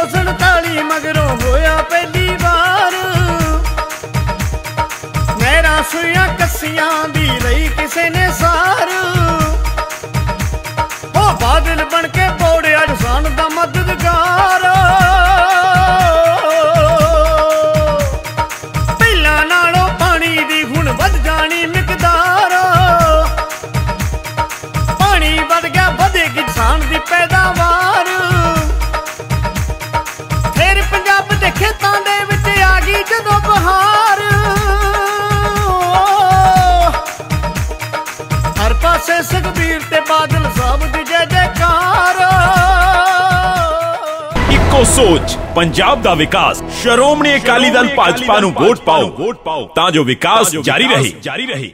1947 ਮਗਰੋਂ ਹੋਇਆ ਪਹਿਲੀ ਵਾਰ। ਨਹਿਰਾਂ ਸੂਈਆਂ ਕੱਸੀਆਂ ਦੀ ਲਈ ਕਿਸੇ ਨੇ ਸਾਰ। ਉਹ ਬਾਦਲ ਬਣ ਕੇ ਪੌੜਿਆ ਜਸਾਨ ਦਾ ਮਦਦਗਾਰ। ਪਹਿਲਾਂ ਨਾਲੋਂ ਪਾਣੀ ਦੀ ਹੁਣ ਵੱਧ ਜਾਣੀ ਮਿਕਦਾਰ। ਪਾਣੀ ਵੱਧ ਗਿਆ, ਵਧੇਗੀ ਕਿਸਾਨ ਦੀ ਪੈਦਾਵਾਰ। ਪਾਸੇ ਸੁਖਬੀਰ ਤੇ ਬਾਦਲ ਸਾਹਿਬ ਦੀ ਜੈ ਜੈਕਾਰ। ਇੱਕੋ ਸੋਚ ਪੰਜਾਬ ਦਾ ਵਿਕਾਸ। ਸ਼੍ਰੋਮਣੀ ਅਕਾਲੀ ਦਲ ਭਾਜਪਾ ਨੂੰ ਵੋਟ ਪਾਓ। ਤਾਂ ਜੋ ਵਿਕਾਸ ਜਾਰੀ ਰਹੇ।